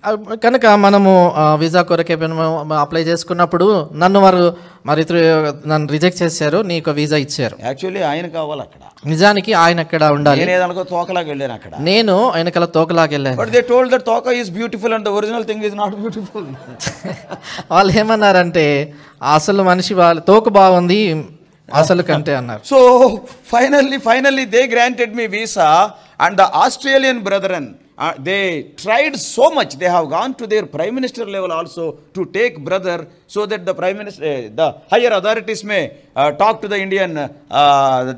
ఆ, కనుక మనము వీసా కొరకే అప్లై చేసుకున్నప్పుడు నన్ను వారు మరి నన్ను రిజెక్ట్ చేశారు నీకు వీసా ఇచ్చారు. యాక్చువల్లీ ఆయన కావాలి అక్కడ. నిజానికి ఆయన అక్కడ ఉండాలి. నేను తోకలాగా వెళ్ళాను అక్కడ. నేను వెనకాల తోకలాగెళ్ళాను బట్ దే టోల్డ్ దట్ తోక is beautiful and the original thing is not beautiful వాళ్ళు ఏమన్నారంటే అసలు మనిషి వాళ్ళ తోక బాగుంది అసలు కంటే అన్నారు. So finally finally they granted me visa and the Australian brethren they tried so much they have gone to their prime minister level also to take brother so that the prime minister the higher authorities may talk to the Indian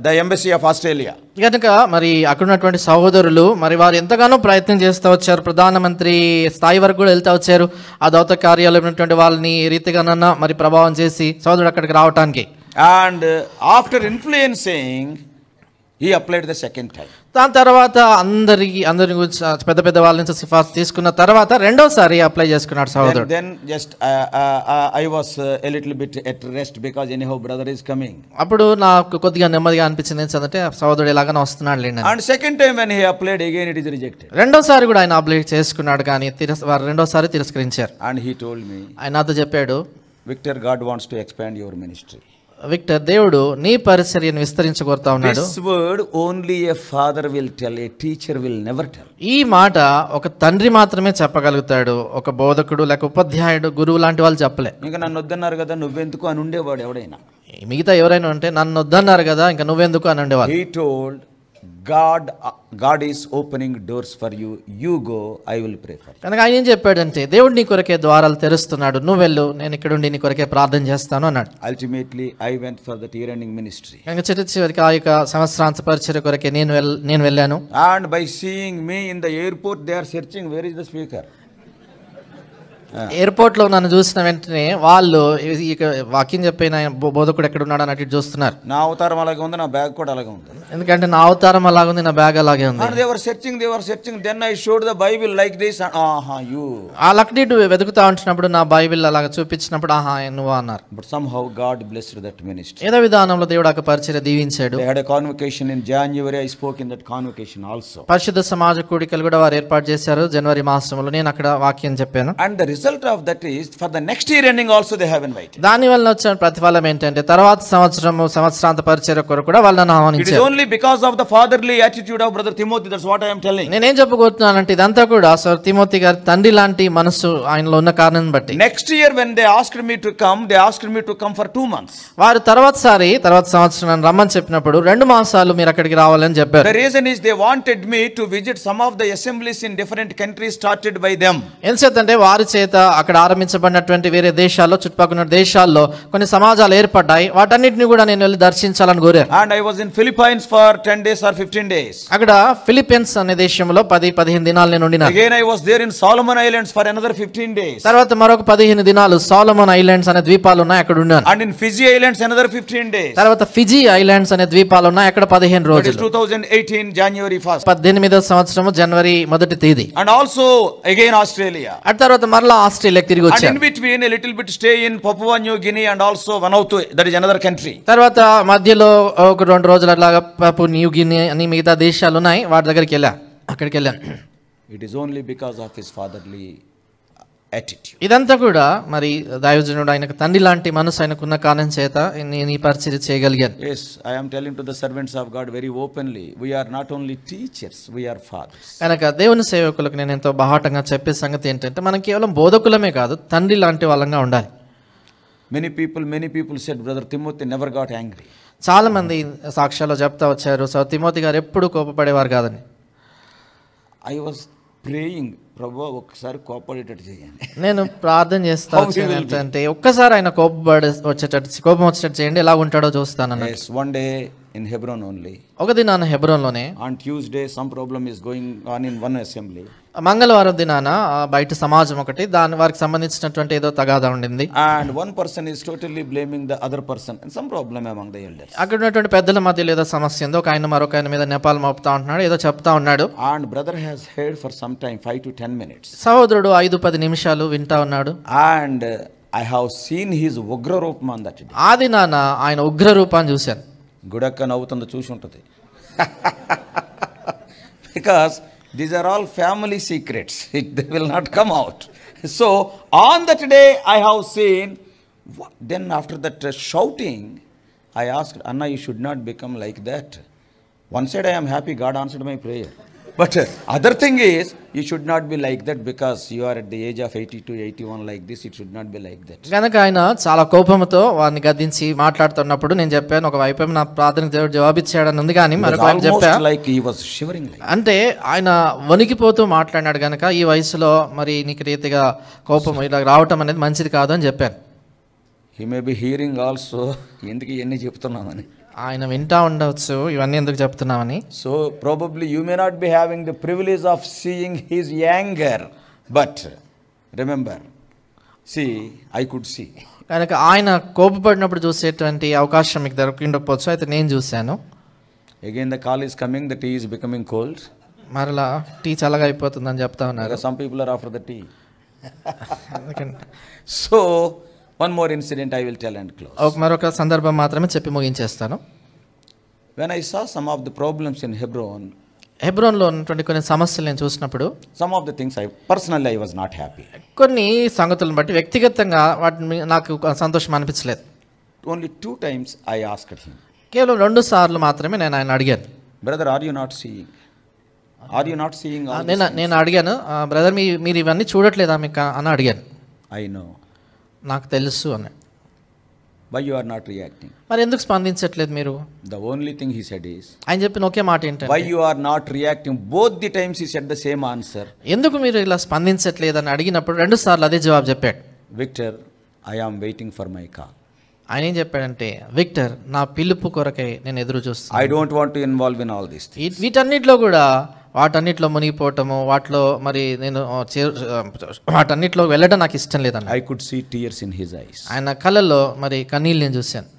the embassy of Australia కనుక మరి అక్కడ ఉన్నటువంటి సహోదరులు మరి వారు ఎంతగానో ప్రయత్నం చేస్తూ వచ్చారు. ప్రధానమంత్రి స్థాయి వరకు కూడా వెళ్తూ వచ్చారు. ఆ దౌత కార్యాలయం ఉన్నటువంటి వాళ్ళని రీతిగానన్నా మరి ప్రభావం చేసి సహోదరుడు అక్కడికి రావటానికి. And after influencing he applied the second time దాని తర్వాత అందరికి అందరి గురించి పెద్ద పెద్ద వాళ్ళ నుంచి సిఫార్సు తీసుకున్న తర్వాత రెండోసారి అప్లై చేసుకున్నాడు సహోదరుడు. Then just I was a little bit at rest because anyhow brother is coming అప్పుడు నాకు కొద్దిగా నెమ్మదిగా అనిపించింది ఏంటంటే సహోదరుడు ఎలాగైనా వస్తున్నాడు లేండి. And second time when he applied again it is rejected రెండోసారి కూడా ఆయన అప్లై చేసుకున్నాడు కానీ తిరస్ రెండోసారి తిరస్కరించారు. అండ్ హీ టోల్డ్ మీ ఆయన నాతో చెప్పాడు Victor God wants to expand your ministry Victor దేవుడు నీ పరిచర్యను విస్తరించగోరుతా ఉన్నాడు. This word only a father will tell a teacher will never tell ఈ మాట ఒక తండ్రి మాత్రమే చెప్పగలుగుతాడు ఒక బోధకుడు లేక ఉపాధ్యాయుడు గురువు లాంటి వాళ్ళు చెప్పలే. ఇంకా నన్ను వద్దన్నారు కదా నువ్వెందుకు అని ఉండేవాడు ఎవడైనా? మిగతా ఎవరైనా ఉంటే నన్ను వద్దన్నారు కదా ఇంకా నువ్వెందుకు అని ఉండేవాళ్ళు? He told God God is opening doors for you you go I will pray for కనుక ఆయన ఏం చెప్పాడంటే దేవుడు నీ కొరకే ద్వారాలు తెరుస్తున్నాడు. నువ్వు వెళ్ళు నేను ఇక్కడ ఉండి నీ కొరకే ప్రార్థన చేస్తాను అన్నాడు. Ultimately I went for that year ending ministry కనుక చివరి చివరికి ఆ యొక్క సంవత్సరాంత పరిచయ కొరకే నేను నేను వెళ్ళాను. And by seeing me in the airport they are searching where is the speaker ఎయిర్పోర్ట్లో నన్ను చూసిన వెంటనే వాళ్ళు ఇక వాక్యం చెప్పిన బోధకుడు ఎక్కడ ఉన్నాడు అన్నట్టు చూస్తున్నారు. నా అవతారం అలాగే ఉంది నా బ్యాగ్ కూడా అలాగే ఉంది. ఎందుకంటే నా అవతారం అలాగుంది నా బ్యాగ్ అలాగే ఉంది. And they were searching they were searching then I showed the Bible like this aha you ah లక్డీటు వెతుకుతా ఉంటున్నప్పుడు నా బైబిల్ అలాగ చూపించినప్పుడు ఆహా నువ్వు? అన్నారు. But somehow God blessed that ministry ఏదో విధానంలో దేవుడు ఒక పరిచయ దీవించాడు. They had a convocation in January. I spoke in that convocation also. పరిశుద్ధ సమాజ కూడికలు కూడా వారు ఏర్పాటు చేశారు జనవరి మాసంలో. నేను అక్కడ వాక్యం చెప్పాను. And the result of that is for the next year ending also they have invited దాని వల్ల వచ్చిన ప్రతిఫలం ఏంటంటే తర్వాత సంవత్సరం సంవత్సరాంత పరిచయ కొరకు కూడా వాళ్ళని ఆహ్వానించారు. It is only because of the fatherly attitude of brother Timothy that's what I am telling నేను ఏం చెప్పుకుంటున్నాను అంటే ఇదంతా కూడా సర్ తిమోతి గారి తండ్రి లాంటి మనసు ఆయనలో ఉన్న కారణం బట్టి. Next year when they asked me to come they asked me to come for 2 months వారు తర్వాత సారి తర్వాత సంవత్సరం రమ్మని చెప్పినప్పుడు రెండు మాసాలు మీరు అక్కడికి రావాలని చెప్పారు. The reason is they wanted me to visit some of the assemblies in different countries started by them ఎంత అంటే వారి చేత అక్కడ ఆరంభించబడినటువంటి వేరే దేశాల్లో చుట్టుపక్కల దేశాల్లో కొన్ని సమాజాలు ఏర్పడ్డాయి వాటన్నిటిని కూడా నేను వెళ్ళి దర్శించాలని కోరాను And I was in Philippines for 10 days or 15 days. అక్కడ ఫిలిప్పీన్స్ అనే దేశంలో పది పదిహేను దినాలు నేను ఉండినా Again, I was there in Solomon Islands for another 15 days. తర్వాత మరొక పదిహేను దినాలు సాలమన్ ఐలాండ్స్ అనే ద్వీపాలు ఉన్నాయి అక్కడ ఉన్నాను And in Fiji Islands, another 15 days. తర్వాత ఫిజీ ఐలాండ్స్ అనే ద్వీపాలు ఉన్నాయి అక్కడ పదిహేను That is రోజులు 2018, January 1st. పద్దెనిమిదో సంవత్సరము జనవరి మొదటి తేదీ And also, again, Australia. అటు తర్వాత మరలా ఆస్ట్రేలియా తిరిగి వచ్చారు. Between a little bit stay in Papua New Guinea and also one out that is another country తర్వాత మధ్యలో ఒక రెండు రోజులు అట్లాగా పపు న్యూ గినీ అని మిగతా దేశాలు ఉన్నాయి వాటి దగ్గరికి వెళ్ళా అక్కడికి వెళ్ళాను it is only because of his fatherly attitude ఇదంతా కూడా మరి దైవజనుడు ఆయన తండ్రి లాంటి మనసు ఆయనకున్న కారణం చేత నేను ఈ పరిస్థితి చేయగలిగాను. As I'm telling to the servants of God very openly we're not only teachers we're father కనుక దేవుని సేవకులకు నేను ఎంతో బహాటంగా చెప్పే సంగతి ఏంటంటే మనం కేవలం బోధకులమే కాదు తండ్రి లాంటి వాళ్ళంగా ఉండాలి. Many people many people said brother Timothy never got angry చాలా మంది సాక్ష్యాలు చెప్తా వచ్చారు సో తిమోతి గారు ఎప్పుడు కోపపడేవారు కాదని. ఐ వాజ్ ప్రేయింగ్ ప్రభు ఒక్కసారి కోపడేటట్టు చేయండి నేను ప్రార్థన చేస్తా How he వచ్చాను will be. ఏంటంటే ఒక్కసారి ఆయన కోపపడే వచ్చేటట్టు కోపం వచ్చేటట్టు చేయండి ఎలా ఉంటాడో చూస్తాను Yes, one in Hebron only. ఒక దినాన హెబ్రోన్లోనే On Tuesday, some problem is going on in one assembly. మంగళవారం దినాన బయట సమాజం ఒకటి దాని వారికి సంబంధించినటువంటి ఏదో తగాదా ఉండింది And one person is totally blaming the other person and some problem among the elders. అక్కడ ఉన్నటువంటి పెద్దల మధ్యలో ఏదో సమస్య ఉంది ఒక ఆయన మరొక ఆయన మీద నేపాల్ మోపుతా ఉంటున్నాడు ఏదో చెప్తా ఉన్నాడు And brother has heard for some time, 5 to 10 minutes. సహోదరుడు ఐదు పది నిమిషాలు వింటా ఉన్నాడు And uh, I have seen his Ugra Rupam on that day. ఆ దినాన ఆయన ఉగ్ర రూపాన్ని చూశాను గుడక్క నవ్వుతుందో చూసి ఉంటుంది because These are all family secrets. It, they will not come out. So on that day, I have seen. What? Then after that uh, shouting, I asked Anna, you should not become like that. One side I am happy God but other thing is you should not be like that because you are at the age of eighty two eighty one like this it should not be like that కనుక ఆయన చాలా కోపంతో వారిని గద్దించి మాట్లాడుతున్నప్పుడు నేను చెప్పాను ఒక వైపు నా ప్రార్థన జవాబిచ్చాడని ఉంది కానీ మరొక వైపు చెప్పాను లైక్ హీ వాస్ షివరింగ్ అంటే ఆయన వణికిపోతూ మాట్లాడాడు కనుక ఈ వయసులో మరి నీకు రీతిగా కోపం ఇలా రావటం అనేది మంచిది కాదు అని చెప్పాను. He may be hearing also ఎందుకు ఇవన్నీ చెప్తున్నామని ఆయన వింటా ఉండవచ్చు ఇవన్నీ ఎందుకు చెప్తున్నామని? So probably you may not be having the privilege of seeing his anger but remember see I could see కనుక ఆయన కోపపడినప్పుడు చూసేటువంటి అవకాశం మీకు దొరికిండకపోవచ్చు అయితే నేను చూశాను. Again the call is coming the tea is becoming cold మరలా టీ చల్లగా అయిపోతుందని చెప్తా ఉన్నారు. Some people are offer the tea so one more incident I will tell and close ఒక మరొక సందర్భం మాత్రమే చెప్పి ముగించేస్తాను. When I saw some of the problems in Hebron హెబ్రోన్లో ఉన్నటువంటి కొన్ని సమస్యలు నేను చూసినప్పుడు some of the things I personally I was not happy కొన్ని సంగతులను బట్టి వ్యక్తిగతంగా వాటిని నాకు సంతోషం అనిపించలేదు. Only two times I ask కేవలం రెండు సార్లు మాత్రమే నేను ఆయన అడిగాను. Brother are you not seeing are you not seeing నేను నేను అడిగాను బ్రదర్ మీ మీరు ఇవన్నీ చూడట్లేదా? మీకు అని అడిగాను. ఐ నో నాకు తెలుసు అని. వై ఆర్ నాట్ రియాక్టింగ్ మరి ఎందుకు స్పందించట్లేదు మీరు? The only thing he said is ఆయన చెప్పిన ఒకే మాట ఏంటి why are not reacting both the times he said the same answer ఎందుకు మీరు ఇలా స్పందించట్లేదు అని అడిగినప్పుడు రెండు సార్లు అదే జవాబు చెప్పాడు. Victor I am waiting for my call ఆయన ఏం చెప్పాడంటే విక్టర్ నా పిలుపు కొరకై నేను ఎదురు చూస్తాను I don't want to involve in all this వీటన్నిటిలో కూడా వాటన్నిటిలో మునిగిపోవటము వాటిలో మరి నేను వాటన్నిటిలో వెళ్ళడం నాకు ఇష్టం లేదన్న I could see tears in his eyes. ఆయన కళ్ళల్లో మరి కన్నీళ్ళు నేను చూశాను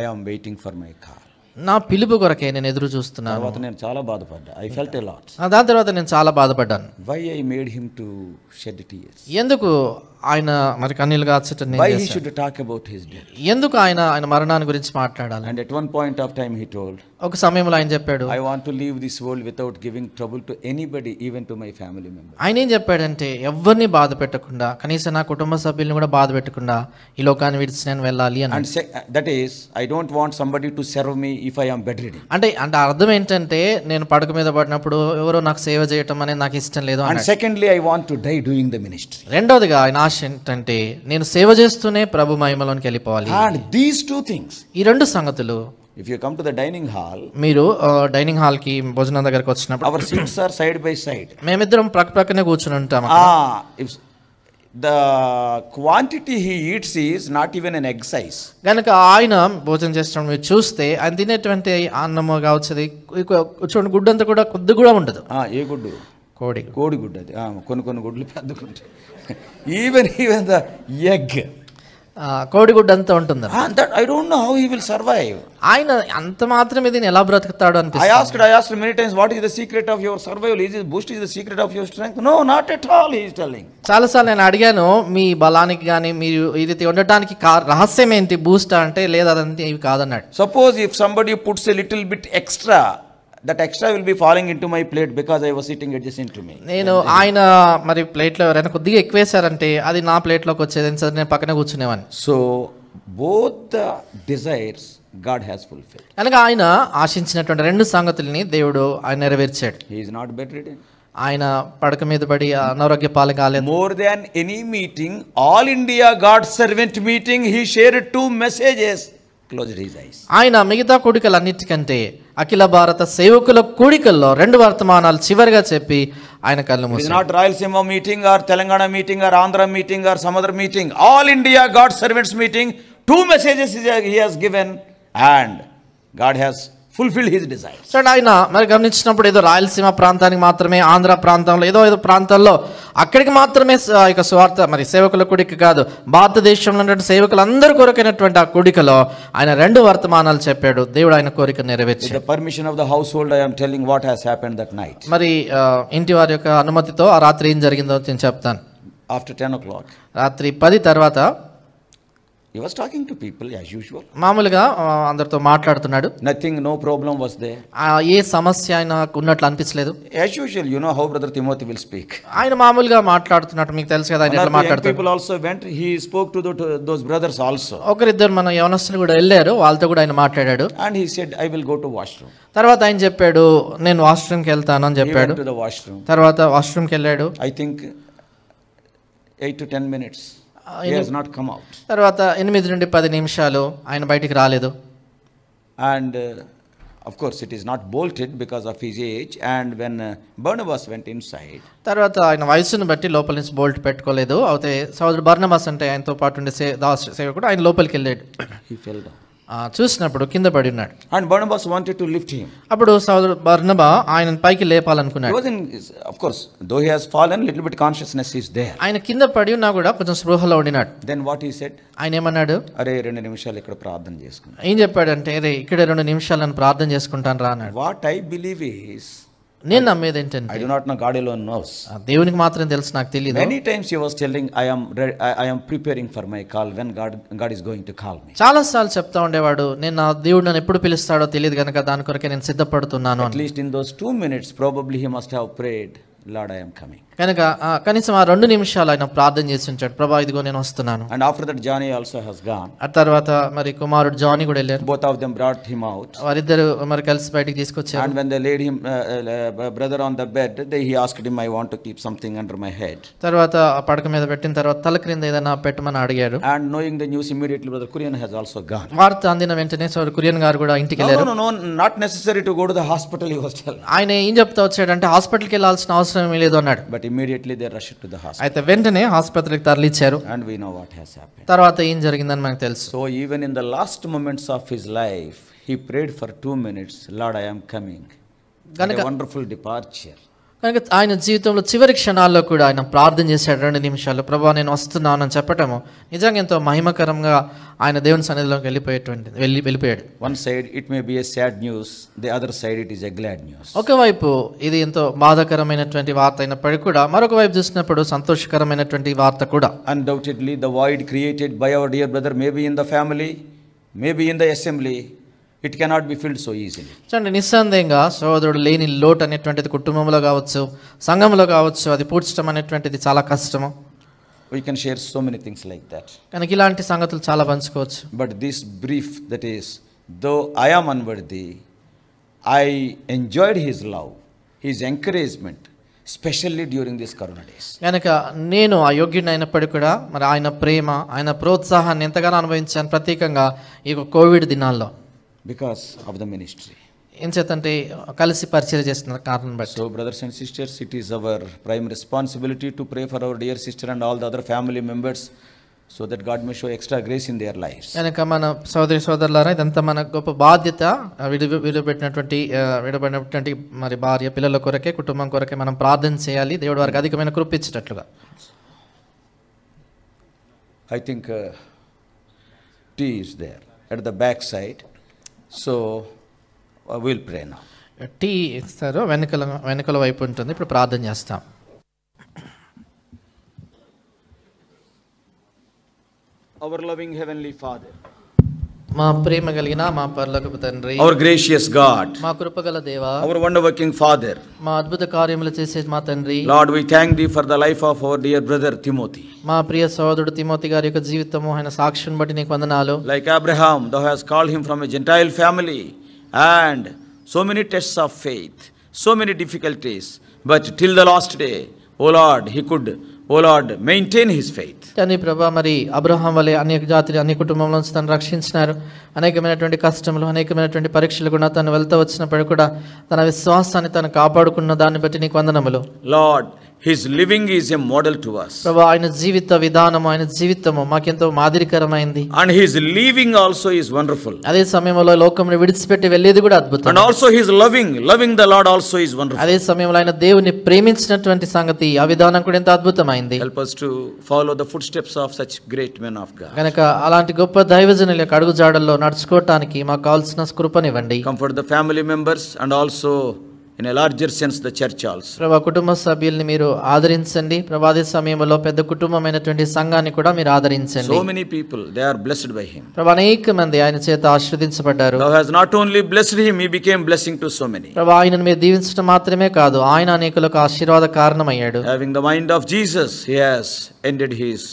I am waiting for my call. నా పిలుపు కొరకే నేను ఎదురు చూస్తున్నాను. తర్వాత నేను చాలా బాధపడ్డా. ఐ ఫెల్ట్ ఎ లాట్ ఆ, దాని తర్వాత నేను చాలా బాధపడ్డాను. Why I made him to shed tears ఎందుకు ఆయన మరి కన్నీళ్ళు కాచటం నేను why he? Should talk about his death ఎందుకు ఆయన ఆయన మరణాన్ని గురించి మాట్లాడాలి? And at one point of time he told ఒక సమయంలో ఆయన చెప్పాడు I want to leave this world without giving trouble to anybody even to my family member ఆయన ఏం చెప్పాడంటే ఎవరిని బాధ పెట్టకుండా కనీసం నా కుటుంబ సభ్యుల్ని కూడా బాధ పెట్టకుండా ఈ లోకాన్ని విడిచి నేను వెళ్ళాలి అని and that is I don't want somebody to serve me if I am bedridden అంటే అంటే అర్థం ఏంటంటే నేను పడక మీద పడినప్పుడు ఎవరో నాకు సేవ చేయటం అనేది నాకు ఇష్టం లేదు and. Secondly I want to die doing the ministry రెండోదిగా ఆయన ఆశ ఏంటంటే నేను సేవ చేస్తూనే ప్రభు మహిమలోనికి వెళ్ళిపోవాలి. అండ్ దీస్ టూ థింగ్స్ ఈ రెండు సంగతులు if you come to the dining hall మీరు డైనింగ్ హాల్కి భోజనం దగ్గరకు వచ్చినప్పుడు our seats are side by side మేమిద్దరం ప్రక్క ప్రక్కనే కూర్చుని ఉంటాం The quantity he eats is not even an exercise. కనుక ఆయన భోజనం చేస్తున్నప్పుడు మీరు చూస్తే ఆయన తినేటువంటి అన్నము కావచ్చు చూడండి గుడ్డు అంతా కూడా కొద్ది కూడా ఉండదు. ఏ గుడ్డు? కోడి కోడి గుడ్డు అది. కొన్ని కొన్ని గుడ్లు పెద్దగుంటాయి ఈవెన్ ఈవెన్ ద ఎగ్ ఆ, కోడి గుడ్డు అంతా ఉంటుంది I don't know how he will survive ఆయన అంత మాత్రమే దీన్ని ఎలా బ్రతుకుతాడు ఐ అనిపిస్తుంది asked I asked many times what is the secret of your survival is Boost is the secret of your strength no not at all he is telling చాలాసార్లు నేను అడిగాను మీ బలానికి కానీ మీరు రీతి ఉండటానికి రహస్యం ఏంటి? బూస్ట్ అంటే లేదు అదంతా ఇవి కాదన్నాడు. Suppose if somebody puts a little bit extra that extra will be following into my plate because I was sitting adjusting to me నేను ఆయన మరి ప్లేట్లో ఎవరైనా కొద్దిగా ఎక్కువ వేశారంటే అది నా ప్లేట్లోకి వచ్చేది సరే నేను పక్కనే కూర్చునేవాడిని so both the desires God has fulfil కనుక ఆయన ఆశించినటువంటి రెండు సంగతుల్ని దేవుడు ఆయన నెరవేర్చాడు. He is not bedridden ఆయన పడక మీద పడి అనారోగ్య పాలు కాలేదు. More than any meeting all India God servant meeting he share two messages ఆయన మిగతా కూడికలన్నిటికంటే అఖిల భారత సేవకుల కూడికల్లో రెండు వర్తమానాలు చివరిగా చెప్పి ఆయన కళ్ళు మూసి. Not Rayalaseema meeting or Telangana meeting or Andhra meeting or some other meeting all India God servants meeting two messages he has given and God has fulfilled his desire చూడండి ఆయన మరి గమనించినప్పుడు ఏదో రాయలసీమ ప్రాంతానికి మాత్రమే ఆంధ్ర ప్రాంతంలో ఏదో ఏదో ప్రాంతాల్లో అక్కడికి మాత్రమే స- యొక్క స్వార్థ మరి సేవకుల కూడిక కాదు భారతదేశంలో ఉన్నటువంటి సేవకులందరూ కొరకైనటువంటి ఆ కూడికలో ఆయన రెండు వర్తమానాలు చెప్పాడు. దేవుడు ఆయన కోరిక the permission of the household I'm telling what has happened that night మరి ఇంటి వారి యొక్క అనుమతితో ఆ రాత్రి ఏం జరిగిందో నేను చెప్తాను. ఆఫ్టర్ టెన్ ఓ క్లాక్ రాత్రి పది తర్వాత టాకింగ్ పీపుల్ యాజ్ యూజువల్ మామూలుగా అందరితో మాట్లాడుతున్నాడు. నథింగ్ నో ప్రాబ్లం వస్తే ఏ సమస్య ఆయన ఉన్నట్లు అనిపించలేదు. As usual you know how brother Timothy will speak ఆయన మామూలుగా మాట్లాడుతున్నట్టు మీకు తెలుసు కదా ఆయన మాట్లాడుతారు people also went spoke to those brothers also ఒకరిద్దరు మన యవనస్తులు కూడా వెళ్ళారు వాళ్ళతో కూడా ఆయన మాట్లాడాడు. And he said I will go to washroom తర్వాత ఆయన చెప్పాడు నేను వాష్రూమ్కి వెళ్తాను అని చెప్పాడు. తర్వాత వాష్రూమ్కి వెళ్ళాడు. I think eight to ten minutes Not come out. తర్వాత ఎనిమిది నుండి పది నిమిషాలు ఆయన బయటికి రాలేదు And uh, of course, it is not bolted because of his age. And when uh, Barnabas went inside, తర్వాత ఆయన వయసును బట్టి లోపల నుంచి బోల్ట్ పెట్టుకోలేదు అయితే సోదరుడు బర్ణబాస్ అంటే ఆయనతో పాటు ఉండే సే దాస్ సేవకుడు ఆయన లోపలికి వెళ్ళాడు he fell down. చూసినప్పుడు కింద పడి ఉన్నాడు And Barnabas wanted to lift him. అప్పుడు సోదరుడు బర్ణబా ఆయన పైకి లేపాలనుకున్నాడు was in, of course, though he has fallen, little bit consciousness is there. ఆయన కింద పడి ఉన్నా కూడా కొంచెం స్పృహలో ఉండినాడు Then what he said? ఆయన ఏమన్నాడు అరే రెండు నిమిషాలు ఇక్కడ ప్రార్థన చేసుకున్నాను ఏం చెప్పాడంటే రే ఇక్కడ రెండు నిమిషాలు నన్ను ప్రార్థన చేసుకుంటాను రా అన్నాడు వాట్ ఐ బిలీవ్ ఈస్ నేను నమ్మేది ఏంటంటే I do not know God alone knows దేవునికి మాత్రమే తెలుసు నాకు తెలియదు any times he was telling I am I am preparing for my call when God God is going to call me చాలా సార్లు చెప్తా ఉండేవాడు నేను నా దేవుడు నన్ను ఎప్పుడు పిలుస్తాడో తెలియదు గనక దాని కొరకే నేను సిద్ధపడుతున్నాను at least in those 2 minutes probably he must have prayed Lord I am coming కనుక కనీసం ఆ రెండు నిమిషాలు ఆయన ప్రార్థన చేసి ఉంచాడు. ప్రభా ఇదిగో నేను వస్తున్నాను. And after that Johnny also has gone తర్వాత మరి కుమారుడు జానీ కూడా వెళ్ళారు. Both of them brought him వారిద్దరు మరి కలిసి బయటికి తీసుకొచ్చారు. And when lady brother on the bed they keep something under my తర్వాత ఆ పడక మీద పెట్టిన తర్వాత తల క్రింద ఏదైనా పెట్టమని అడిగాడు. And knowing news immediately Kurian has also gone వార్త అందిన వెంటనే సార్ కురియన్ గారు కూడా ఇంటికి వెళ్ళారు. No not necessary to the hospital hospital ఆయన ఏం చెప్తా వచ్చాడంటే హాస్పిటల్కి వెళ్ళాల్సిన అవసరం లేదు అన్నాడు. But immediately they rushed to the hospital అయితే వెంటనే ఆసుపత్రికి తరలిచ్చారు and we know what has happened తర్వాత ఏం జరిగిందని మనకు తెలుసు so even in the last moments of his life he prayed for two minutes lord i am coming What a wonderful departure కనుక ఆయన జీవితంలో చివరి క్షణాల్లో కూడా ఆయన ప్రార్థన చేశాడు. రెండు నిమిషాలు. ప్రభా నేను వస్తున్నాను అని చెప్పటము నిజంగా ఎంతో మహిమకరంగా ఆయన దేవుని సన్నిధిలోకి వెళ్ళిపోయేటువంటి వెళ్ళి వెళ్ళిపోయాడు. One side it may be a sad news the other side it is a glad news. ఒకవైపు ఇది ఎంతో బాధాకరమైనటువంటి వార్త అయినప్పటికీ కూడా మరొక వైపు చూసినప్పుడు సంతోషకరమైనటువంటి వార్త కూడా. Undoubtedly the void created by our dear brother maybe in the family maybe in the assembly it cannot be filled so easy చండి నిస్సందంగా సోదరుడు లేని లోటు అనేటువంటిది కుటుంబంలో కావచ్చు సంఘంలో కావచ్చు అది పూడ్చడం అనేటువంటిది చాలా కష్టము. We can share so many things like that కనుక ఇలాంటి సంగతులు చాలా పంచుకోవచ్చు. But this brief that is though I am unworthy I enjoyed his love his encouragement specially during this corona days కనుక నేను ఆ యోగ్యుని అయినప్పటికీ కూడా మరి ఆయన ప్రేమ ఆయన ప్రోత్సాహాన్ని ఎంతగానో అనుభవించాను ప్రత్యేకంగా ఈ కోవిడ్ దినాల్లో. Because of the ministry ఏం చేతంటే కలిసి పరిచయం చేస్తున్న కారణం బట్టి so brothers and sisters it is our prime responsibility to pray for our dear sister and all the other family members so that god may show extra grace in their lives కనుక మన సోదరి సోదరులారా ఇదంతా మన గొప్ప బాధ్యత విడి విడిపెట్టినటువంటి ఆ, విడబడినటువంటి మరి భార్య పిల్లల కొరకే కుటుంబం కొరకే మనం ప్రార్థన చేయాలి దేవుడు వారికి అధికమైన కృప ఇచ్చేటట్లుగా i think uh, tea is there at the so will pray tea ఇస్తారు. వెనుకల వెనుకల వైపు ఉంటుంది. ఇప్పుడు ప్రార్థన చేస్తాం. అవర్ లవింగ్ హెవెన్లీ ఫాదర్ మా ప్రేమ కలిగిన మా పర్లకపు తండ్రి అవర్ గ్రేషియస్ గాడ్ మా కృపగల దేవ అవర్ వండర్ వర్కింగ్ ఫాదర్ మా అద్భుత కార్యములు చేసే మా తండ్రి Lord we thank thee for the life of our dear brother Timothy మా ప్రియ సోదరుడు తిమోతి గారి యొక్క జీవితము ఆయన సాక్ష్యం బట్టి నీకు వందనాలు. Like Abraham though has called him from a gentile family and so many tests of faith so many difficulties but till the last day O Lord he could o lord maintain his faith. కానీ ప్రభా మరి Abraham వలె అనేక జాతి అన్ని కుటుంబంలో తను రక్షించినారు. అనేకమైనటువంటి కష్టములు అనేకమైనటువంటి పరీక్షలు కూడా తను వెళ్తూ వచ్చినప్పుడు కూడా తన విశ్వాసాన్ని తను కాపాడుకున్న దాన్ని బట్టి నీకు వందనములు. Lord his living is a model to us ప్రభు ఆయన జీవిత విధానం ఆయన జీవితము మాకెంతో మాదిరికరమైంది. And his living also is wonderful అదే సమయంలో లోకమును విడిచిపెట్టి వెళ్ళేది కూడా అద్భుతం. And also his loving loving the Lord also is wonderful అదే సమయంలో ఆయన దేవుని ప్రేమించినటువంటి సంగతి ఆ విధానం కూడా ఎంత అద్భుతమైంది. Help us to follow the footsteps of such great men of God గనక అలాంటి గొప్ప దైవజనుల అడుగుజాడల్లో నడుచుకోవడానికి మాకు కావాల్సిన కృపనివ్వండి. Comfort the family members and also in larger sense the church also ప్రభా కుటుంబ సభ్యుల్ని మీరు ఆదరించండి. ప్రభాది సమయంలో పెద్ద కుటుంబమైనటువంటి సంఘాన్ని కూడా మీరు ఆదరించండి. So many people they are blessed by him ప్రభా అనేక మంది ఆయన చేత ఆశ్రదించబడ్డారు God has not only blessed him he became blessing to so many ప్రభా ఆయనను మీరు దీవించడం మాత్రమే కాదు ఆయన అనేకులకు ఆశీర్వాద కారణమయ్యాడు. Having the mind of Jesus he has ended his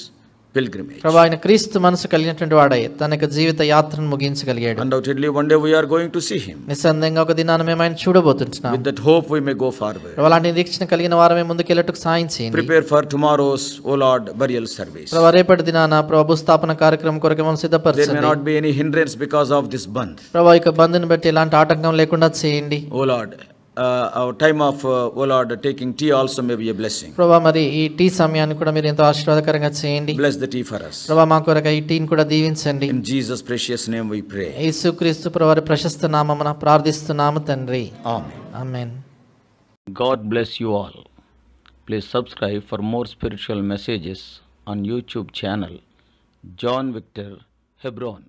pilgrimage ఆయన క్రీస్తు మనసు కలిగినటువంటి వాడై తన జీవిత యాత్రను ముగించగలిగాడు. Undoubtedly one day we are going to see him నిసందంగా ఒక దినాన మేము ఆయన చూడబోతున్నాం that hope we may go forward అలాంటి దీక్షణ కలిగిన వారమే ముందుకు వెళ్ళటకు సాయం చేయండి. For tomorrow's O Lord burial service దినాన ప్రభు స్థాపన కార్యక్రమం కొరకు మనం be any hindrance because of this బంద్ ప్రభు ఈ బట్టి ఎలాంటి ఆటంకం లేకుండా చేయండి. O Lord uh, our time of, uh, O Lord, taking tea also may be a blessing. ప్రభా మరి ఈ టీ సమయాన్ని కూడా మీరు ఎంతో ఆశీర్వాదకరంగా చేయండి Bless the tea for us. ప్రభా మా కొరకు ఈ టీని కూడా దీవించండి In Jesus' precious name we pray. యేసుక్రీస్తు ప్రభు ప్రశస్త నామమున ప్రార్థిస్తున్నాము తండ్రి Amen. Amen God bless you all. Please subscribe for more spiritual messages on YouTube channel John Victor Hebron.